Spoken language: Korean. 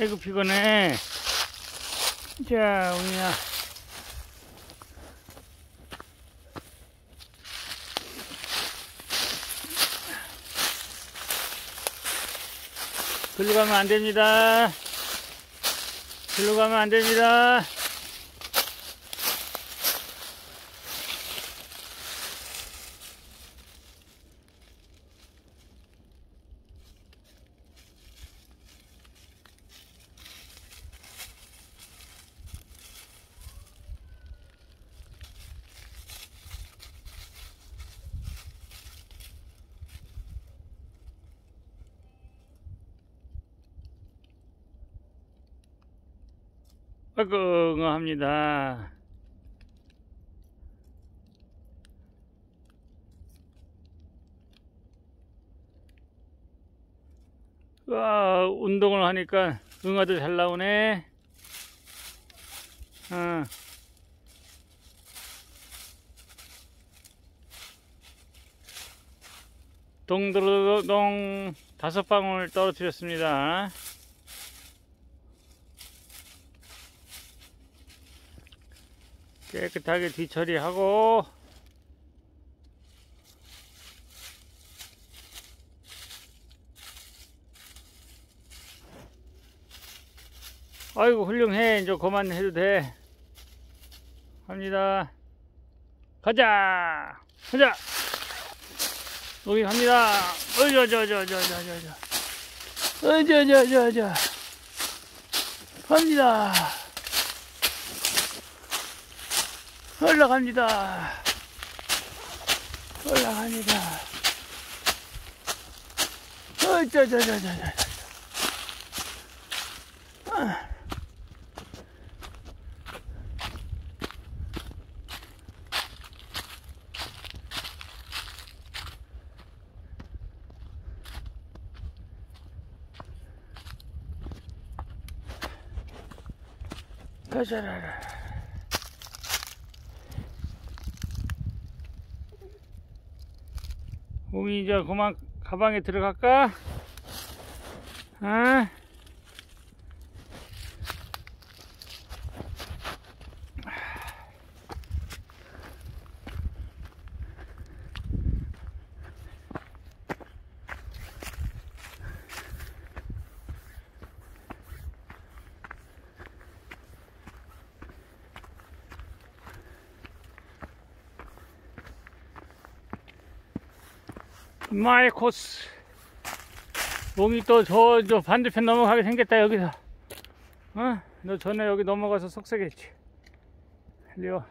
아이고 피곤해. 자 우미야. 글로 가면 안 됩니다. 글로 가면 안 됩니다 어긍합니다. 와, 운동을 하니까 응아도 잘 나오네. 어. 동드르동 다섯 방울 떨어뜨렸습니다. 깨끗하게 뒤처리하고. 아이고 훌륭해. 이제 그만 해도 돼. 갑니다. 가자. 가자. 여기 갑니다. 어저저저저저저저. 어저저저저. 갑니다 올라갑니다. 올라갑니다. 어쩌저저저저. 아. 가자라라. 우미 이제 그만 가방에 들어갈까? 아? 마이 코스. 몸이 또 저 저 반대편 넘어가게 생겼다 여기서. 어? 너 전에 여기 넘어가서 속삭였지. 리와